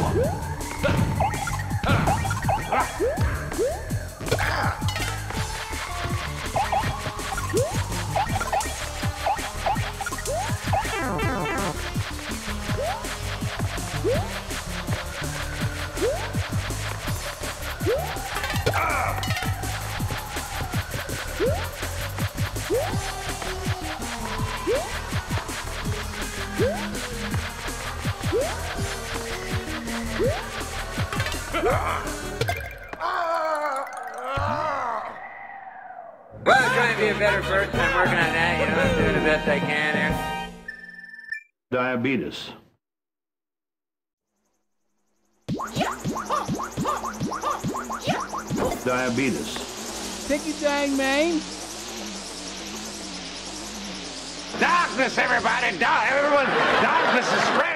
Uh-oh! Well, I'm trying to be a better person. I'm working on that. You know, I'm doing the best I can here. Diabetes. Diabetes. Take your dang mane. Darkness, everybody! Dark, everyone! Darkness is spreading!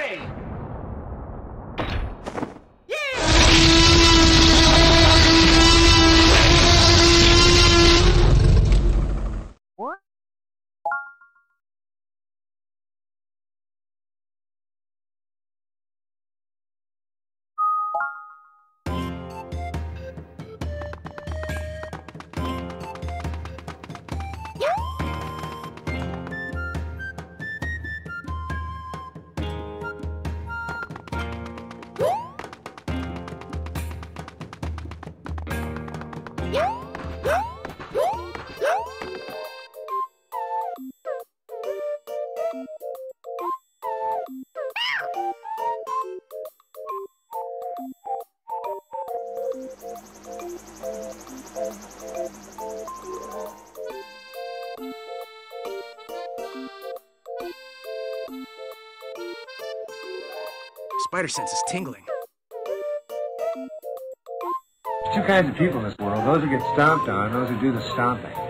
Spider sense is tingling. There's two kinds of people in this world those who get stomped on, those who do the stomping.